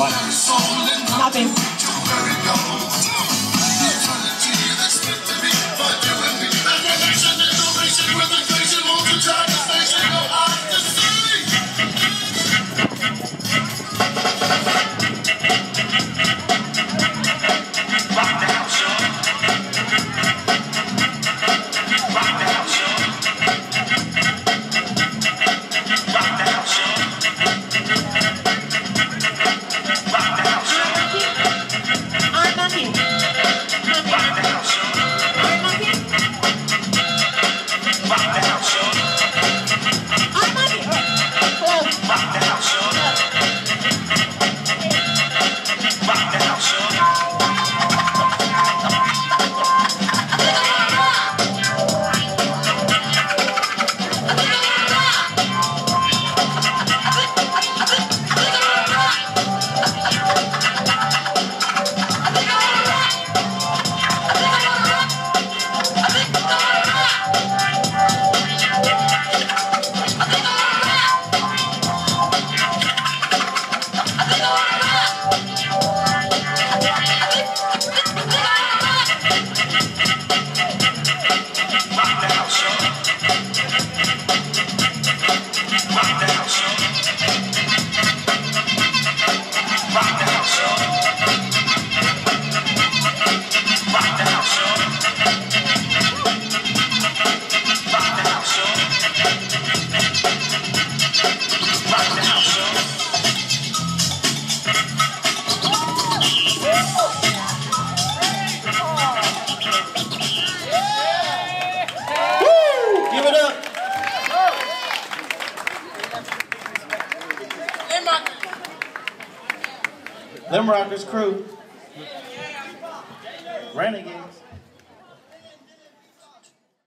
Them Rockers crew. Renegade.